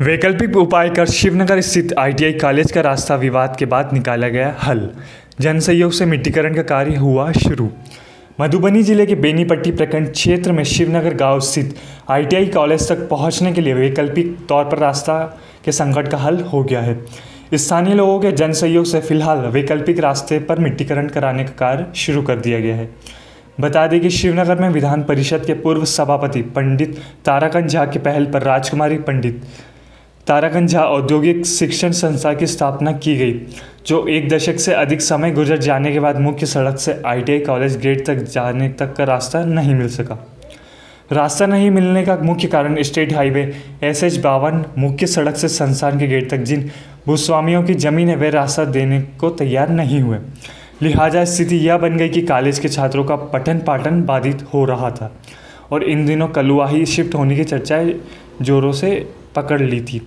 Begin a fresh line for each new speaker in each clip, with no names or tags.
वैकल्पिक उपाय कर शिवनगर स्थित आईटीआई कॉलेज का रास्ता विवाद के बाद निकाला गया हल। जनसहयोग से मिट्टीकरण का कार्य हुआ शुरू। मधुबनी ज़िले के बेनीपट्टी प्रखंड क्षेत्र में शिवनगर गाँव स्थित आईटीआई कॉलेज तक पहुँचने के लिए वैकल्पिक तौर पर रास्ता के संकट का हल हो गया है। स्थानीय लोगों के जन सहयोग से फ़िलहाल वैकल्पिक रास्ते पर मिट्टीकरण कराने का कार्य शुरू कर दिया गया है। बता दें कि शिवनगर में विधान परिषद के पूर्व सभापति पंडित ताराकांत झा की पहल पर राजकुमारी पंडित ताराकांत झा औद्योगिक शिक्षण संस्था की स्थापना की गई, जो एक दशक से अधिक समय गुजर जाने के बाद मुख्य सड़क से आईटीआई कॉलेज गेट तक जाने तक का रास्ता नहीं मिल सका। रास्ता नहीं मिलने का मुख्य कारण स्टेट हाईवे एस एच बावन, मुख्य सड़क से संस्थान के गेट तक, जिन भूस्वामियों की ज़मीन है, वे रास्ता देने को तैयार नहीं हुए। लिहाजा स्थिति यह बन गई कि कॉलेज के छात्रों का पठन पाठन बाधित हो रहा था, और इन दिनों कलुआही शिफ्ट होने की चर्चाएँ जोरों से पकड़ ली थी।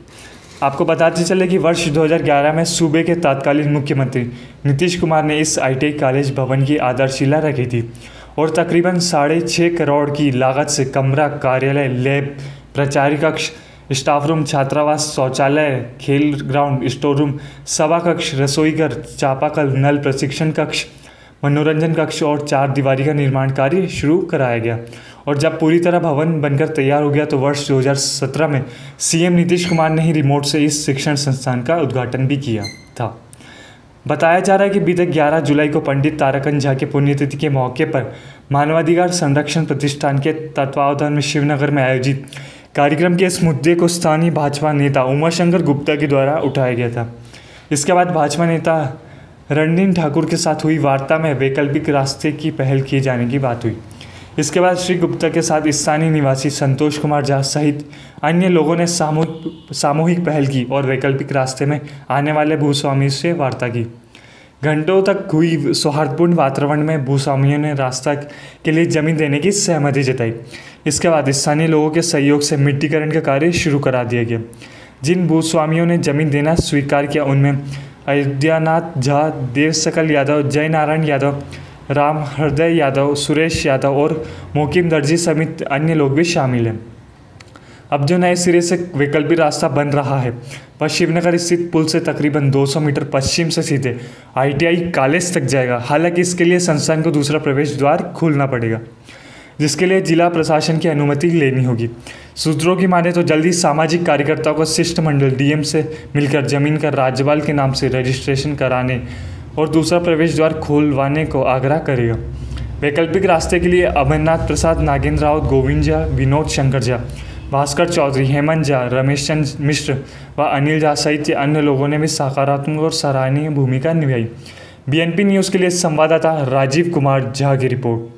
आपको बताते चले कि वर्ष 2011 में सूबे के तत्कालीन मुख्यमंत्री नीतीश कुमार ने इस आईटीआई कॉलेज भवन की आधारशिला रखी थी और तकरीबन साढ़े छः करोड़ की लागत से कमरा कार्यालय, लैब, प्रचारी कक्ष, स्टाफ रूम, छात्रावास, शौचालय, खेल ग्राउंड, स्टोर रूम सभा कक्ष रसोई घर चापाकल, नल प्रशिक्षण कक्ष, मनोरंजन कक्ष और चार दीवारी का निर्माण कार्य शुरू कराया गया। और जब पूरी तरह भवन बनकर तैयार हो गया तो वर्ष 2017 में सीएम नीतीश कुमार ने ही रिमोट से इस शिक्षण संस्थान का उद्घाटन भी किया था। बताया जा रहा है कि बीते 11 जुलाई को पंडित ताराकंद झा के पुण्यतिथि के मौके पर मानवाधिकार संरक्षण प्रतिष्ठान के तत्वावधान में शिवनगर में आयोजित कार्यक्रम के इस मुद्दे को स्थानीय भाजपा नेता उमाशंकर गुप्ता के द्वारा उठाया गया था। इसके बाद भाजपा नेता रणदीन ठाकुर के साथ हुई वार्ता में वैकल्पिक रास्ते की पहल किए जाने की बात हुई। इसके बाद श्री गुप्ता के साथ स्थानीय निवासी संतोष कुमार झा सहित अन्य लोगों ने सामूहिक सामूहिक पहल की और वैकल्पिक रास्ते में आने वाले भूस्वामी से वार्ता की। घंटों तक हुई सौहार्दपूर्ण वातावरण में भूस्वामियों ने रास्ता के लिए ज़मीन देने की सहमति जताई। इसके बाद स्थानीय लोगों के सहयोग से मिट्टीकरण का कार्य शुरू करा दिया गया जिन भूस्वामियों ने ज़मीन देना स्वीकार किया, उनमें अयोध्यानाथ झा देव सकल यादव जय नारायण यादव राम हृदय यादव, सुरेश यादव और मोकिम दर्जी समेत अन्य लोग भी शामिल हैं। अब जो नए सिरे से वैकल्पिक रास्ता बन रहा है वह शिवनगर स्थित पुल से तकरीबन 200 मीटर पश्चिम से सीधे आईटीआई कॉलेज तक जाएगा। हालाँकि इसके लिए संस्थान को दूसरा प्रवेश द्वार खोलना पड़ेगा, जिसके लिए जिला प्रशासन की अनुमति लेनी होगी। सूत्रों की माने तो जल्दी सामाजिक कार्यकर्ताओं को शिष्टमंडल डीएम से मिलकर ज़मीन का राज्यपाल के नाम से रजिस्ट्रेशन कराने और दूसरा प्रवेश द्वार खोलवाने को आग्रह करेगा। वैकल्पिक रास्ते के लिए अमरनाथ प्रसाद, नागेंद्र राउत, गोविंद झा, विनोद शंकर झा, भास्कर चौधरी, हेमंत झा, रमेश चंद मिश्र व अनिल झा सहित अन्य लोगों ने भी सकारात्मक और सराहनीय भूमिका निभाई। बीएनपी न्यूज़ के लिए संवाददाता राजीव कुमार झा की रिपोर्ट।